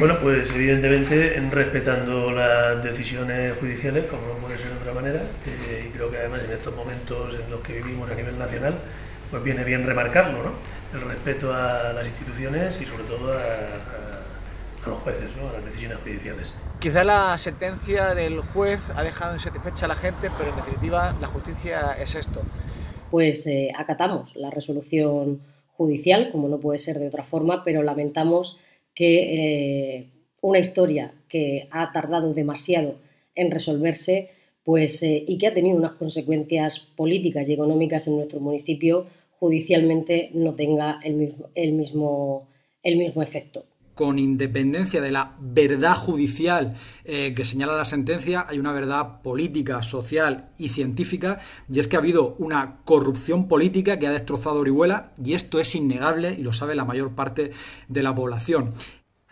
Bueno, pues evidentemente respetando las decisiones judiciales, como no puede ser de otra manera, y creo que además en estos momentos en los que vivimos a nivel nacional, pues viene bien remarcarlo, ¿no? El respeto a las instituciones y sobre todo a, los jueces, ¿no? a las decisiones judiciales. Quizá la sentencia del juez ha dejado insatisfecha a la gente, pero en definitiva la justicia es esto. Pues eh, acatamos la resolución judicial, como no puede ser de otra forma, pero lamentamos que eh, una historia que ha tardado demasiado en resolverse pues, eh, y que ha tenido unas consecuencias políticas y económicas en nuestro municipio, judicialmente no tenga el mismo, el mismo, el mismo efecto con independencia de la verdad judicial eh, que señala la sentencia, hay una verdad política, social y científica, y es que ha habido una corrupción política que ha destrozado Orihuela, y esto es innegable y lo sabe la mayor parte de la población.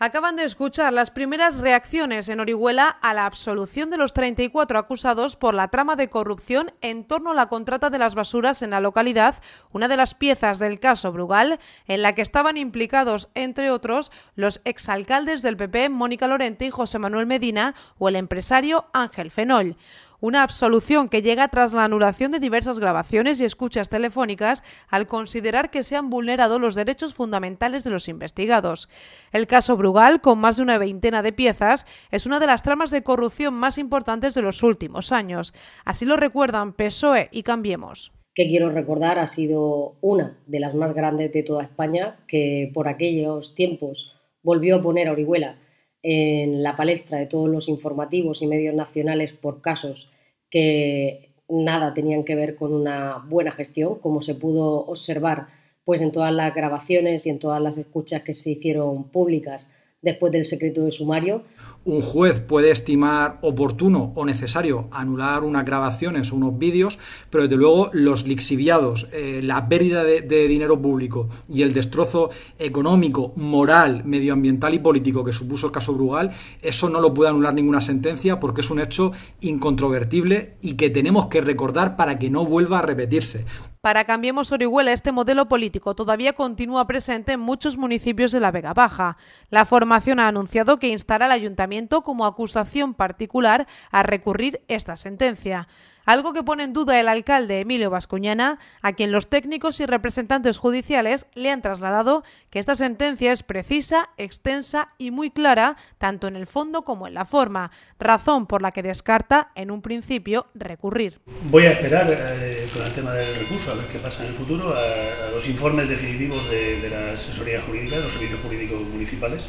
Acaban de escuchar las primeras reacciones en Orihuela a la absolución de los 34 acusados por la trama de corrupción en torno a la contrata de las basuras en la localidad, una de las piezas del caso Brugal, en la que estaban implicados, entre otros, los exalcaldes del PP Mónica Lorente y José Manuel Medina o el empresario Ángel Fenol una absolución que llega tras la anulación de diversas grabaciones y escuchas telefónicas al considerar que se han vulnerado los derechos fundamentales de los investigados. El caso Brugal, con más de una veintena de piezas, es una de las tramas de corrupción más importantes de los últimos años. Así lo recuerdan PSOE y Cambiemos que quiero recordar ha sido una de las más grandes de toda España, que por aquellos tiempos volvió a poner a Orihuela en la palestra de todos los informativos y medios nacionales por casos que nada tenían que ver con una buena gestión, como se pudo observar pues en todas las grabaciones y en todas las escuchas que se hicieron públicas después del secreto de sumario. Un juez puede estimar oportuno o necesario anular unas grabaciones o unos vídeos, pero desde luego los lixiviados, eh, la pérdida de, dinero público y el destrozo económico, moral, medioambiental y político que supuso el caso Brugal, eso no lo puede anular ninguna sentencia porque es un hecho incontrovertible y que tenemos que recordar para que no vuelva a repetirse. Para Cambiemos Orihuela, este modelo político todavía continúa presente en muchos municipios de la Vega Baja. La formación ha anunciado que instará al ayuntamiento como acusación particular a recurrir esta sentencia algo que pone en duda el alcalde Emilio Vascuñana, a quien los técnicos y representantes judiciales le han trasladado que esta sentencia es precisa, extensa y muy clara, tanto en el fondo como en la forma, razón por la que descarta en un principio recurrir. Voy a esperar eh, con el tema del recurso, a ver qué pasa en el futuro, a, los informes definitivos de, de la asesoría jurídica, de los servicios jurídicos municipales.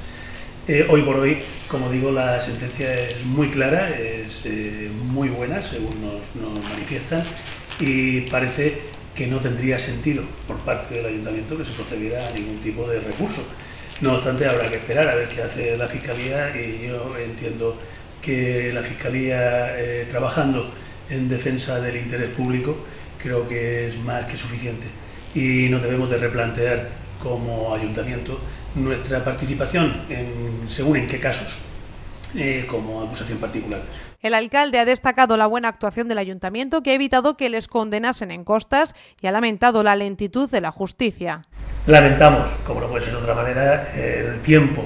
Eh, hoy por hoy, como digo, la sentencia es muy clara, es eh, muy buena, según nos, manifiestan, y parece que no tendría sentido por parte del ayuntamiento que se procediera a ningún tipo de recurso. No obstante, habrá que esperar a ver qué hace la Fiscalía y yo entiendo que la Fiscalía, eh, trabajando en defensa del interés público, creo que es más que suficiente y no debemos de replantear como ayuntamiento nuestra participación en, según en qué casos eh, como acusación particular. El alcalde ha destacado la buena actuación del ayuntamiento que ha evitado que les condenasen en costas y ha lamentado la lentitud de la justicia. Lamentamos, como no puede ser de otra manera, el tiempo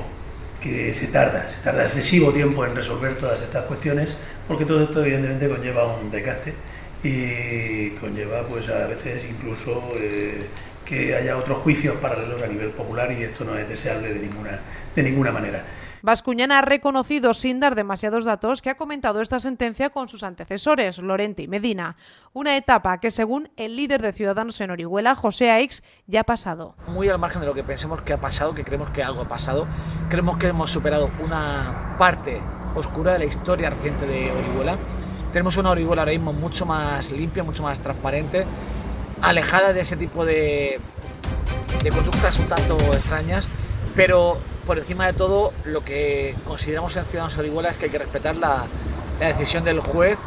que se tarda, se tarda excesivo tiempo en resolver todas estas cuestiones, porque todo esto evidentemente conlleva un desgaste y conlleva pues a veces incluso eh, que haya otros juicios paralelos a nivel popular y esto no es deseable de ninguna, de ninguna manera. Vascuñana ha reconocido, sin dar demasiados datos, que ha comentado esta sentencia con sus antecesores, Lorente y Medina. Una etapa que, según el líder de Ciudadanos en Orihuela, José Aix, ya ha pasado. Muy al margen de lo que pensemos que ha pasado, que creemos que algo ha pasado, creemos que hemos superado una parte oscura de la historia reciente de Orihuela. Tenemos una Orihuela ahora mismo mucho más limpia, mucho más transparente, alejada de ese tipo de, conductas un tanto extrañas, pero por encima de todo lo que consideramos en Ciudadanos Orihuela es que hay que respetar la decisión del juez